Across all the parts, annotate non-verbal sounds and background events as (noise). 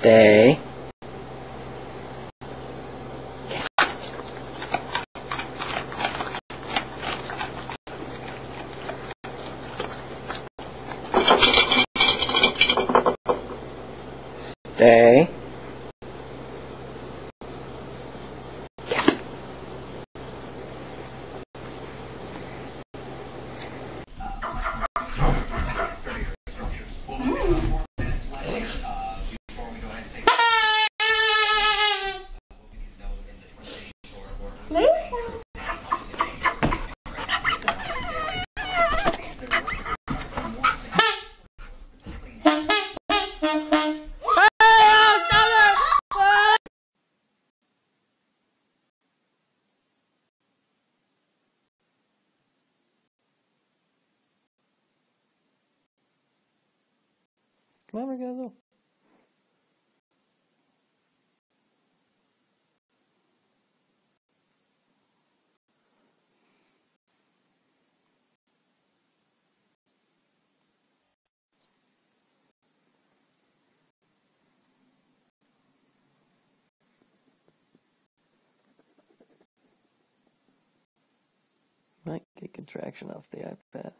Stay. Stay. Come on. Might get contraction off the iPad.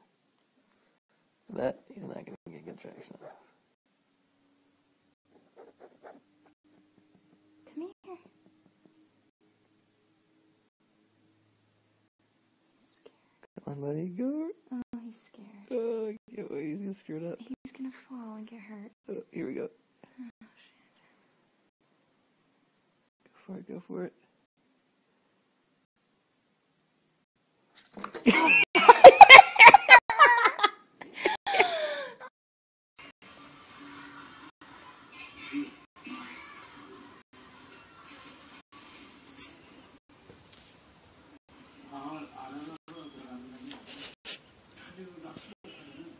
That he's not going to get contraction off. I'm letting go. Oh, he's scared. Oh, I can't wait. He's gonna screw it up. He's gonna fall and get hurt. Oh, here we go. Oh, go for it. Go for it. (laughs) 화요일날 수목하면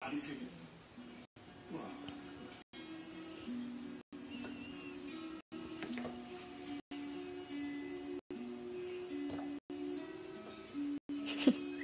날이 새겠어. 와. (laughs)